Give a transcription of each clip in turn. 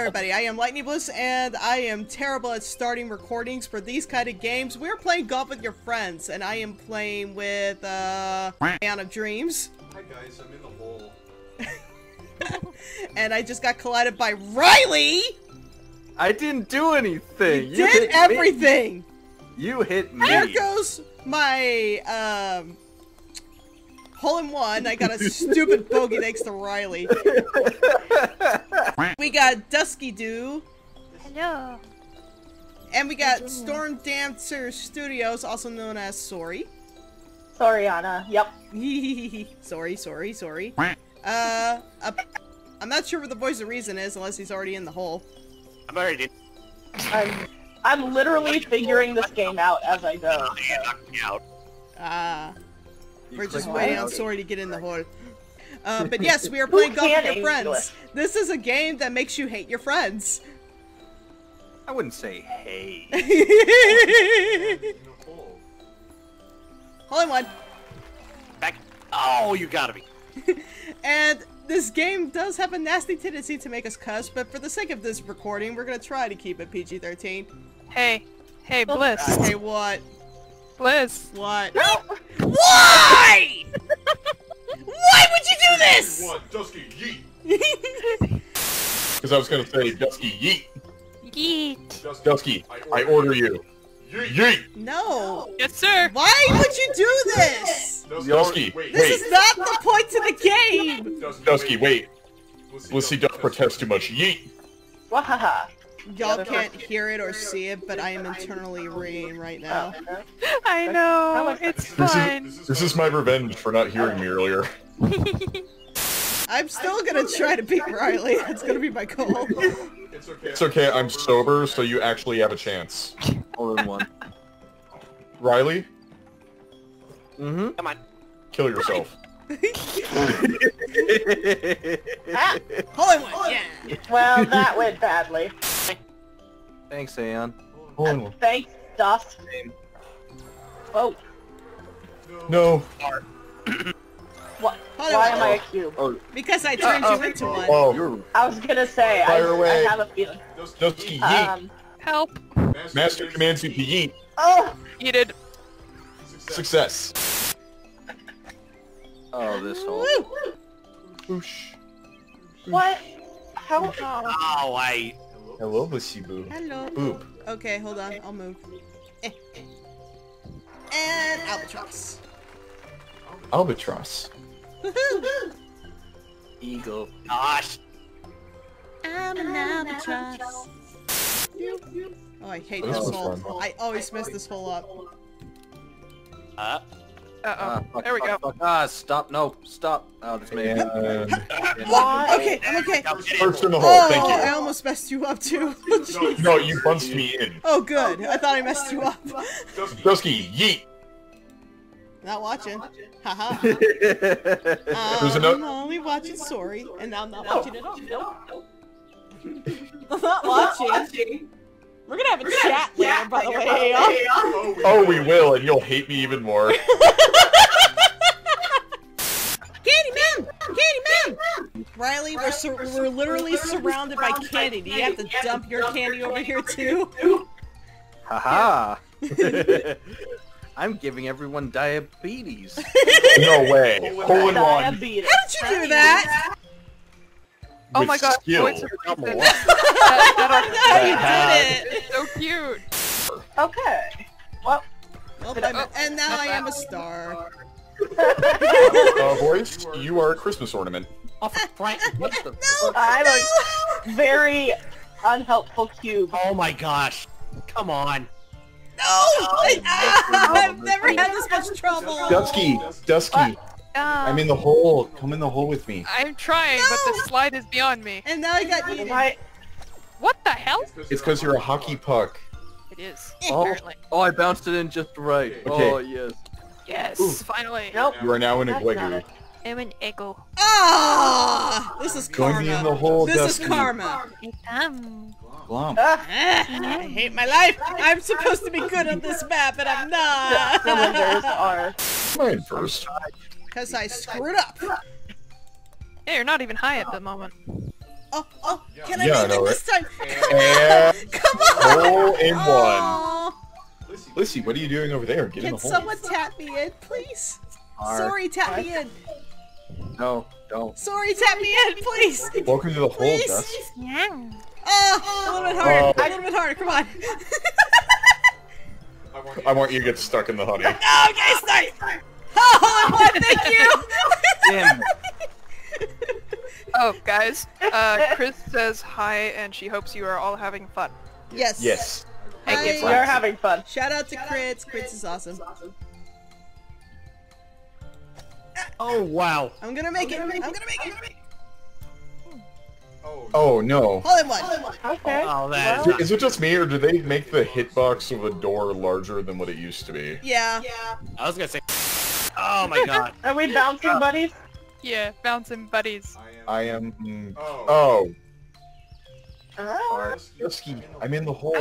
everybody, I am Lightning Bliss, and I am terrible at starting recordings for these kind of games. We're playing golf with your friends, and I am playing with, uh, Aeon of Dreams. Hi guys, I'm in the hole. and I just got collided by Ryley! I didn't do anything. You, did hit me. everything! You hit me. There goes my, um, hole in one. I got a stupid bogey thanks to Ryley. we got Dusky Dew. Hello. And we got Storm Dancer Studios, also known as Sorry. Sorianna. Yep. sorry, sorry, sorry. Uh, uh, I'm not sure what the voice of reason is, unless he's already in the hole. I'm already in. I'm I'm literally figuring this game out as I go. You knocked me out. Ah. You We're just waiting on Sorry to get in the hole. Uh, but yes, we are playing golf with can your English? friends. This is a game that makes you hate your friends. I wouldn't say hate. In the hole. Hole in one. Back. Oh, you gotta be. And this game does have a nasty tendency to make us cuss, but for the sake of this recording, we're gonna try to keep it PG-13. Hey. Hey, Bliss. Hey, what? Bliss. What? Why? Why would you do this? Dusky, yeet! Because I was going to say, Dusky, yeet. Yeet. Dusky, Dusky, I order you. Yeet! Yeet! No. Yes, sir. Why would you do this? Dusky, wait, This wait. is not the point to the game. Dusky, Dusky, wait. Let's Let's see Duff protest too much. Yeet! Wahaha. Y'all can't hear it or see it, but I am internally reading right now. I know. It's This is, this is my revenge for not hearing me earlier. I'm still gonna try to beat Ryley. That's gonna be my goal. It's okay. It's okay, I'm sober, so you actually have a chance. All in one. Ryley, Mm-hmm. Come on. kill yourself. Ah, Hole in one, yeah. well, that went badly. Thanks, Aeon. Oh, Thanks, Dust. Oh, no. what? Hold Why am I a cube? Oh, Because I turned you into one. Oh, I was gonna say, I, I have a feeling. Dusky, yeet. Um, Help. Master commands you to yeet. oh, Yeeted. Success. oh this hole. Woo! Whoosh. what? How? Oh, I. Hello, Missy Boo. Hello. Boop. Okay, hold on. I'll move. Eh. And albatross. Albatross. Woohoo! Eagle. Gosh. I'm an albatross. Oh, I hate This this was hole. fun. I always mess this hole up. Uh. Uh oh. fuck, There we fuck, go. fuck. Ah, stop. No, stop. Oh, that's me. And Why? Okay, I'm okay. first in the hole, Oh, thank I almost messed you up too. No, you bunched me in. oh, good. I thought I messed you up. Dusky, Dusky, yeet. Not watching. Haha. There's Um, ano- I'm only watching Sorry, and now I'm not watching at all. I'm not watching. We're gonna have a chat later, by the way. oh, we Oh, we will, and you'll hate me even more. Candy man! Candy man! Ryley, we're, sur- we're literally surrounded by candy. Do you have to dump your candy over here too? Haha. I'm giving everyone diabetes. No way. Hole in one. How did you do that? Oh my god. skill. Voice of Come reason. That- that I don't know how you did it. It's so cute. Okay. Well, Well, I'm- and now I am a star. Uh, voice, you are a Christmas ornament. What the? No! I'm no! a very unhelpful cube. Oh my gosh. Come on. No! I, I've never had this much trouble. Dusky, Dusky, I'm Um, in the hole. Come in the hole with me. I'm trying, but the slide is beyond me. And now I got eaten. Why? What the hell? It's because you're a hockey puck. It is. Oh, Apparently. oh, I bounced it in just right. Okay. Oh, yes. Yes. Ooh. Finally. Nope. You are now in a That's Gwegu. I'm an ego. Ah! This is Join karma. me in the hole, this Dusky. is karma. Um. Glomp. Ah, I hate my life. I'm supposed to be good on this map, but I'm cylinders not. are. Mine first. Because I screwed up. Hey, you're not even high at the moment. oh, oh. Can I Yeah, I make know, it this time? And Come on! hole in one. Aw. Lissy, Lissy, what are you doing over there? Get in Can the hole. someone tap me in, please? Are- Sorry, tap me in. No, don't. Sorry, tap me in, please. Welcome to the hole, Please. Dust. Yeah. Oh, a little bit harder. Oh. A little bit harder. Come on. I want you. I want you to get stuck in the honey. No, okay, start. Oh, I won. Thank you. Damn Oh, guys. Uh, Chris says hi, and she hopes you are all having fun. yes. Yes. Thank you. Hi. We are having fun. Shout out to Chris. Chris is awesome. Oh wow. I'm gonna make it. I'm gonna make it. Oh, Oh no. Hole in one. Okay. Oh, that is Well, not- Is it just me, or do they make the hitbox of a door larger than what it used to be? Yeah. Yeah. I was gonna say. Oh my god. Are we bouncing buddies? Yeah, bouncing buddies. I am. I am. mm, Oh. Oh, Ah. I'm in the hole.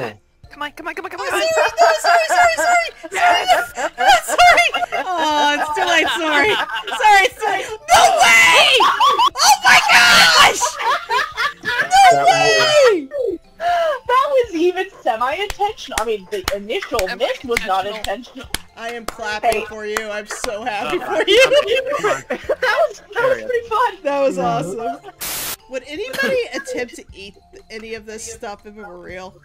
Come on, come on, come on, come Oh, on. sorry, no, sorry, sorry, sorry, sorry, sorry. Oh, it's too late. Sorry, sorry, sorry. No way! Oh my gosh! No That way! That was even semi-intentional. I mean, the initial miss was not intentional. I am clapping Hey. for you. I'm so happy Oh, for you. That was that was pretty fun. That was awesome. Would anybody attempt to eat any of this stuff if it were real?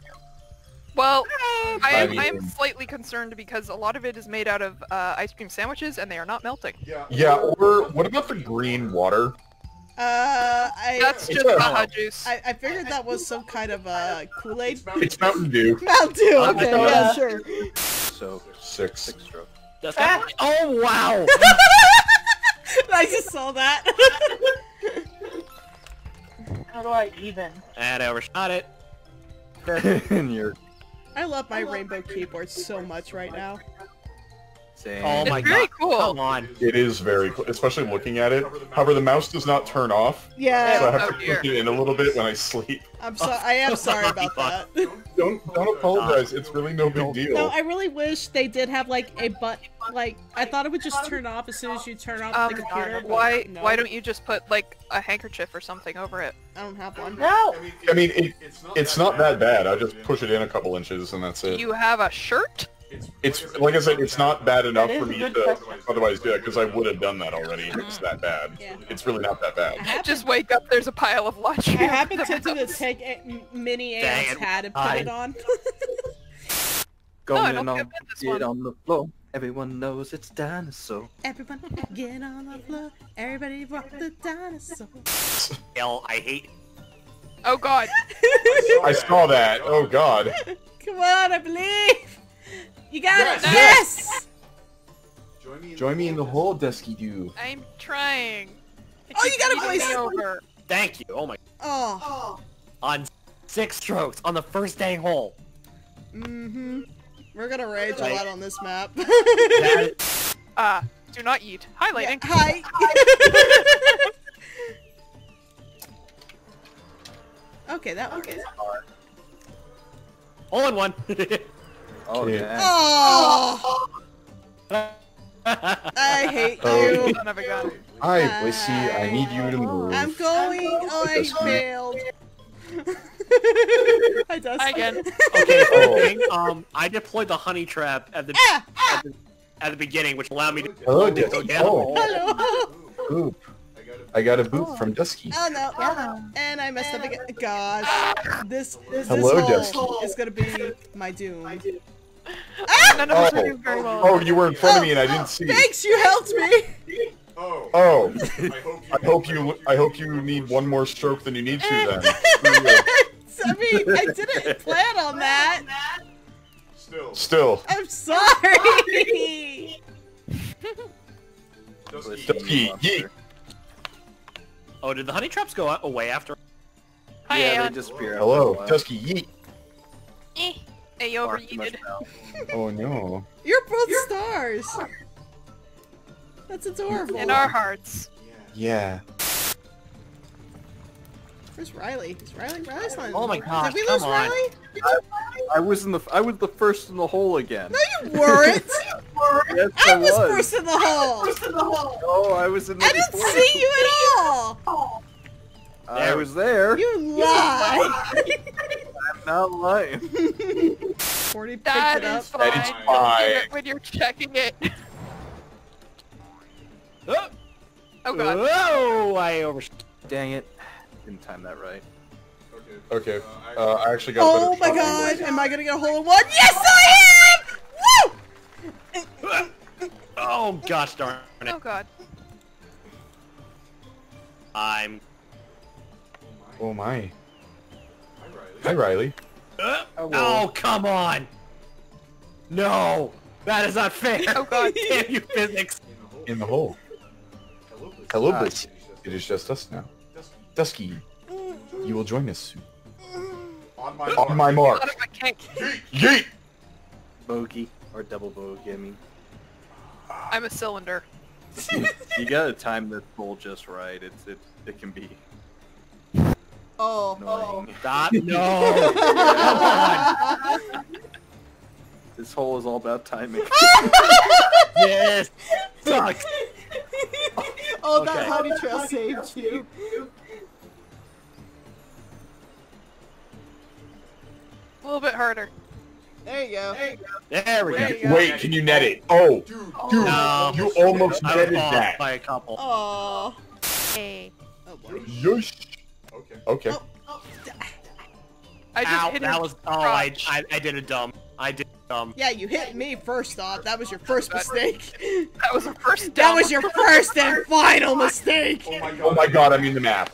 Well, I I am, I am slightly concerned because a lot of it is made out of uh, ice cream sandwiches, and they are not melting. Yeah. Yeah, or what about the green water? Uh, I That's just a- Baja juice. I, I figured that was some kind of uh, Kool-Aid. It's Mountain It's Mountain Dew. Mountain Dew. Okay, Yeah. yeah, sure. So, Six. six stroke. That's not- Oh wow. I just saw that. How do I even? and I overshot it. and you're I love my rainbow keyboard so much right now. Saying. Oh It's my very god. cool. Come on. It is very cool, especially looking at it. However, the mouse does not turn off, Yeah. so I have Oh, to dear. push it in a little bit when I sleep. I'm so I am sorry about that. Don't don't apologize. It's really no big deal. No, I really wish they did have like a but like I thought it would just turn off as soon as you turn off Um, the computer. why no, why don't you just put like a handkerchief or something over it? I don't have one? No. I mean, it, it's not that bad. I just push it in a couple inches and that's it. you have a shirt? It's like I said, it's not bad enough for me to question. otherwise do it because I would have done that already. if It's hmm. that bad. Yeah. It's really not that bad. happened- Just wake up, there's a pile of laundry. I have been tempted to take a m- mini Dang Aeon's it. hat and put I- it on. Going No, I don't on, think I've been this get one. on the floor. Everyone knows it's dinosaur. Everyone get on the floor. Everybody rock the dinosaur. Hell, I hate. Oh god. I saw that. Oh God. Come on, I believe. You got Yes. it. Yes. Join me in, Join me in the hole, Dusky Doo. I'm trying. It Oh, you got a beating place- over. Thank you. Oh my. Oh. On six strokes on the first dang hole. Mm-hmm. We're gonna rage a lot on this map. That Ah, do not eat. Highlighting. Hi. okay, that one worked. hole in one. Oh Okay. yeah. Oh, I hate Oh. you. Son of. Hi, Blissy. I need you to move. I'm going. Oh, I Dusty. failed. Hi, Dusty. Hi again. okay, Oh. thing, um, I deployed the honey trap at the Ah, at the, at the beginning, which allowed me to Hello, to go down Oh, hello. boop. I got it. I got a boop from Dusky. Oh no. And I messed up again. Gosh. This this, Hello, this Dusky. is gonna be my doom. Ah! None of us Oh. are doing very well. Oh, you were in front of me and I oh, didn't see. Thanks, you helped me. Oh. Oh, I hope you. I hope you. I hope you need one more stroke than you need to then. I mean, I didn't plan on that. Still. Oh. Still, I'm sorry. Dusky. Dusky, yeet. Oh, did the honey traps go away after? Hi, yeah, they disappear. Hello, while. Dusky, yeet. Eh. Hey, Bark too much overeated. Oh no. You're both stars. That's adorable. In our hearts. Yeah. Where's Ryley? Is Ryley? Ryley's not. in Oh my hole. gosh, Did we lose on. Ryley? I was in the. I was the first in the hole again. No, you weren't. Yes, I was was. first in the hole. Oh, I was in the. I didn't see you at all. I was there. You lie! I'm not lying. Forty picked That it up. fine. That is Don't fine. it when you're checking it. Oh, Oh god. Whoa! I over. Dang it. Didn't time that right. Okay. Okay. Uh, Uh, I actually got. Oh better my god! Am I gonna get a hole in one? Yes, I am! Woo! Oh gosh darn it! Oh god. I'm. Oh my. Hi, Hi, Ryley. Ryley. Uh, Oh, oh come on! No, that is not fair. Oh god. Damn you, physics! In the hole. In the hole. Hello, Bliss. Hello, Bliss. It is just us now. Dusky. Dusky, you will join us soon. On my mark. On my mark. Out of my cake. Yeet! Bogey. Or double bogey, I mean. I'm a cylinder. You gotta time this bowl just right. It's it it can be Oh. annoying. Stop! No! Oh. This hole is all about timing. Yes! Sucks! oh, that Okay. honey trail saved you. A little bit harder. There you go. There we go. There you go. Wait, can you net it? Oh, Dude, dude, No. you almost I was netted that. by a couple. Oh. Hey. Oh boy. Yosh. Okay. Okay. Oh, oh, I just Ow, hit that was. Oh, I. I, I did a dumb. I did dumb. Yeah, you hit me first off. That was your first mistake. That was the first That was your first and final mistake. Oh my god. Oh my god, I'm in the map.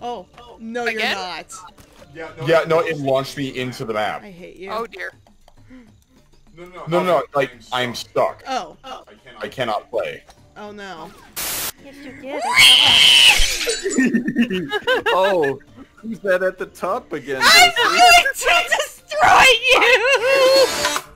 Oh, no, you're not. Yeah, no, Yeah, no, it launched me into the map. I hate you. Oh dear. No, no, No, no, no, like, I'm I'm stuck. Oh. I cannot. I cannot play. Oh no. Yes, you did. oh, who's that at the top again? I'm going to destroy you!